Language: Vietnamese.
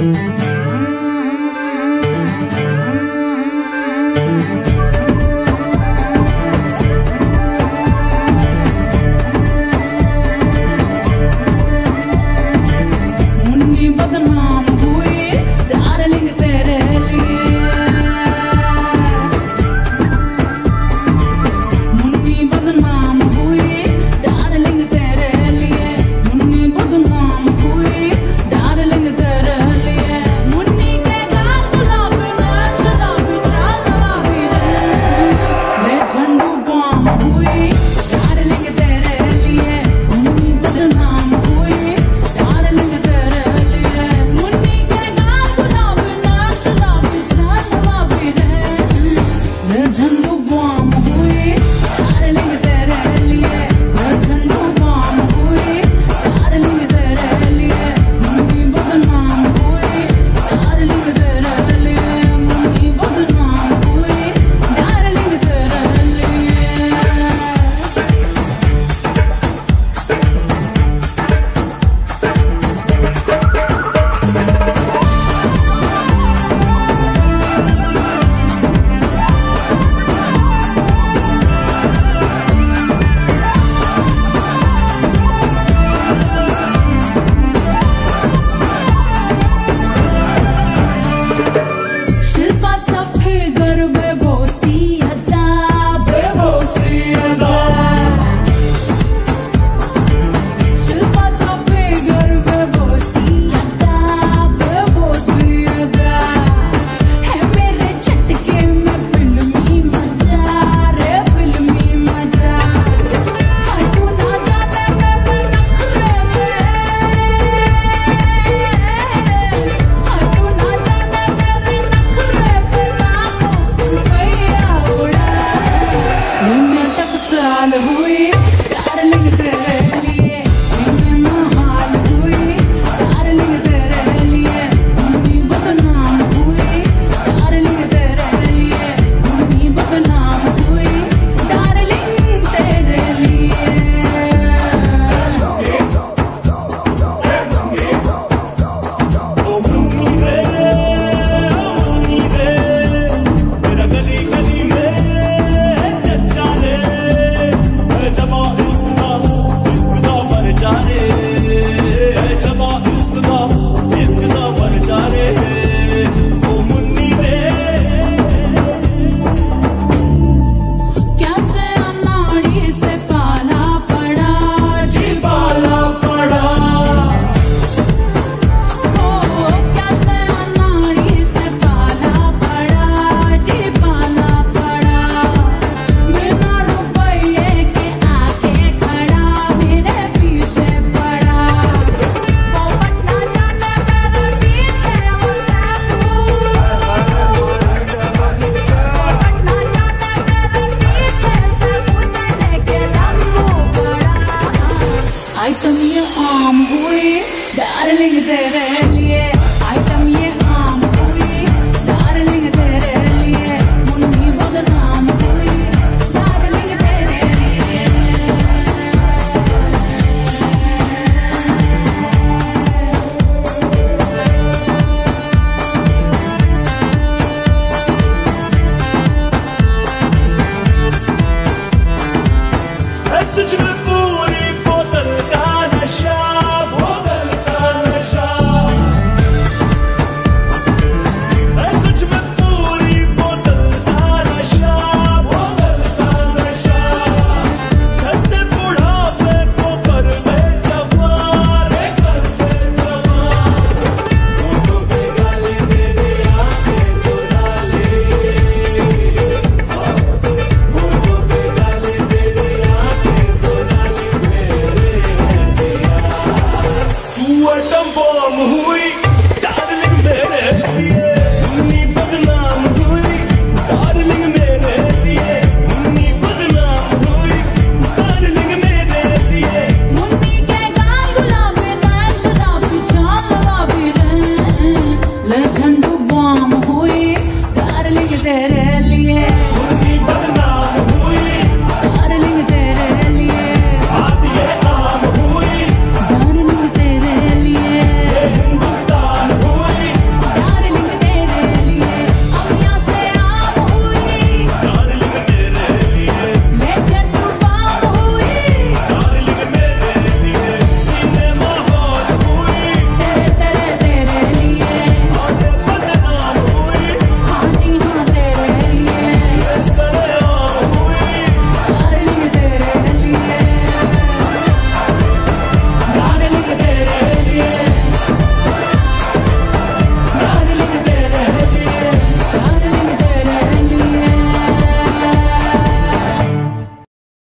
Música Mình tắt ra là vui. such a